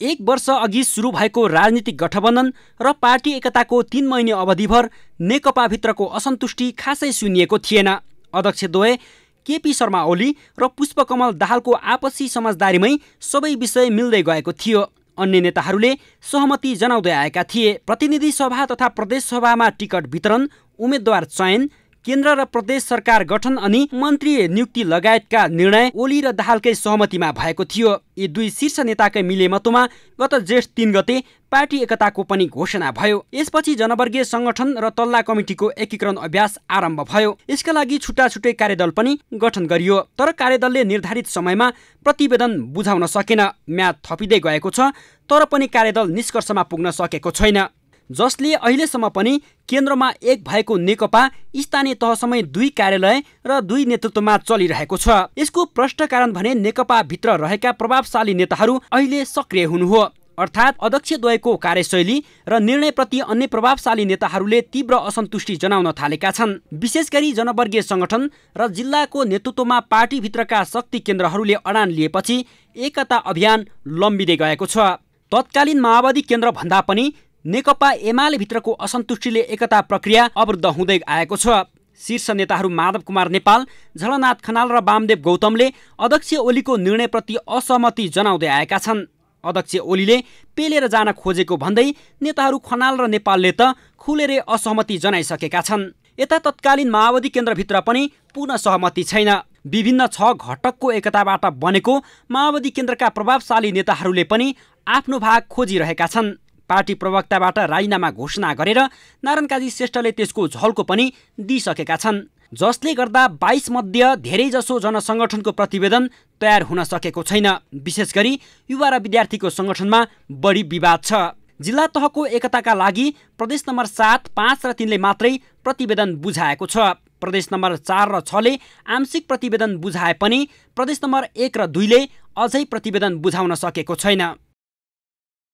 एक वर्ष अघि सुरु भएको राजनीतिक गठबन्धन र पार्टी एकताको तीन महिने अवधिभर नेकपाभित्रको असन्तुष्टि खासै सुनिएको थिएन। अध्यक्षद्वय केपी शर्मा ओली र पुष्पकमल दाहालको आपसी समझदारीमै सबै विषय मिल्दै गएको थियो। अन्य नेताहरूले सहमति जनाउँदै आएका थिए। प्रतिनिधि सभा तथा प्रदेश सभामा टिकट वितरण उम्मेद्वार चयन केन्द्र र प्रदेश सरकार गठन अनि मन्त्री नियुक्ति लगायतका निर्णय ओली र दाहालकै सहमतिमा भएको थियो। यी दुई शीर्ष नेताकै मिलेमतोमा गत जेठ तिन गते पार्टी एकताको पनि घोषणा भयो। यसपछि जनवर्गीय संगठन र तल्ला कमिटीको एकीकरण अभ्यास आरम्भ भयो। यसका लागि छुट्टा छुट्टै कार्यदल पनि गठन गरियो। तर कार्यदलले निर्धारित समयमा प्रतिवेदन बुझाउन सकेन। म्याद थपिँदै गएको छ तर पनि कार्यदल निष्कर्षमा पुग्न सकेको छैन। जसले अहिलेसम्म पनि केन्द्रमा एक भएको नेकपा स्थानीय तहसम्मै दुई कार्यालय र दुई नेतृत्वमा चलिरहेको छ। यसको प्रष्ट कारण भने नेकपा भित्र रहेका प्रभावशाली नेताहरू अहिले सक्रिय हुनु हो। अर्थात् अध्यक्षद्वयको कार्यशैली र निर्णयप्रति अन्य प्रभावशाली नेताहरूले तीव्र असन्तुष्टि जनाउन थालेका छन्। विशेष गरी जनवर्गीय संगठन र जिल्लाको नेतृत्वमा पार्टीभित्रका शक्ति केन्द्रहरूले अडान लिएपछि एकता अभियान लम्बिँदै गएको छ। तत्कालीन माओवादी केन्द्र भन्दा पनि नेकपा एमाले भित्रको असन्तुष्टिले एकता प्रक्रिया अवरुद्ध हुँदै आएको छ। शीर्ष नेताहरू माधव कुमार नेपाल झलनाथ खनाल र वामदेव गौतमले अध्यक्ष ओलीको निर्णयप्रति असहमति जनाउँदै आएका छन्। अध्यक्ष ओलीले पेलेर जान खोजेको भन्दै नेताहरू खनाल र नेपालले त खुलेरै असहमति जनाइसकेका छन्। यता तत्कालीन माओवादी केन्द्रभित्र पनि पुनः सहमति छैन। विभिन्न छ घटकको एकताबाट बनेको माओवादी केन्द्रका प्रभावशाली नेताहरूले पनि आफ्नो भाग खोजिरहेका छन्। पार्टी प्रवक्ताबाट राजीनामा घोषणा गरेर नारायण काजी श्रेष्ठले त्यसको झल्को पनि दिइसकेका छन्। जसले गर्दा बाइस मध्ये धेरैजसो जनसङ्गठनको प्रतिवेदन तयार हुन सकेको छैन। विशेष गरी युवा र विद्यार्थीको सङ्गठनमा बढी विवाद छ। जिल्ला तहको एकताका लागि प्रदेश नम्बर सात पाँच र तिनले मात्रै प्रतिवेदन बुझाएको छ। प्रदेश नम्बर चार र छले आंशिक प्रतिवेदन बुझाए पनि प्रदेश नम्बर एक र दुईले अझै प्रतिवेदन बुझाउन सकेको छैन।